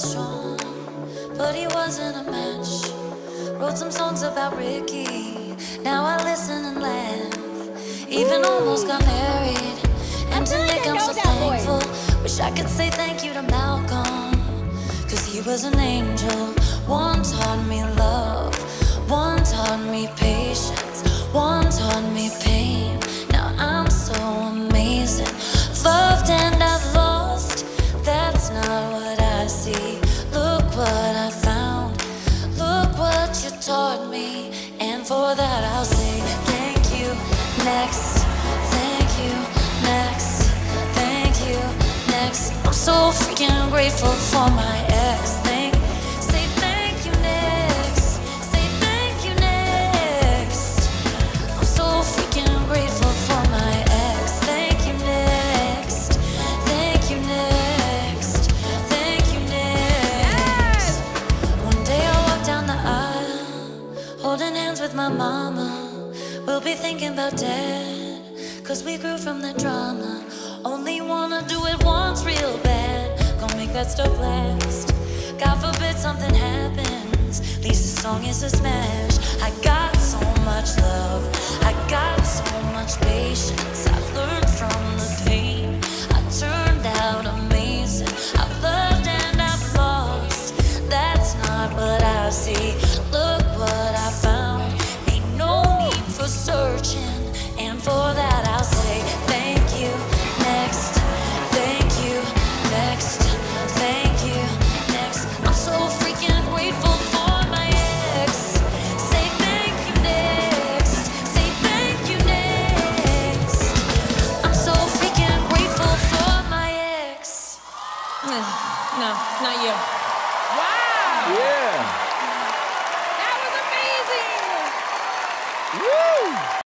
strong, but he wasn't a match. Wrote some songs about Ricky. Now I listen and laugh. Even almost got married. And to Nick, I'm so thankful. Wish I could say thank you to Malcolm. Cause he was an angel. One taught me love. One taught me patience. One taught me pain. Next. Thank you. Next. Thank you. Next. I'm so freaking grateful for my ex. Thank. Say thank you next. Say thank you next. I'm so freaking grateful for my ex. Thank you next. Thank you next. Thank you next. One day I'll walk down the aisle, holding hands with my mama. We'll be thinking about dad, cause we grew from the drama. Only wanna do it once real bad. Gonna make that stuff last. God forbid something happens. At least the song is a smash. No, it's not you. Wow! Yeah.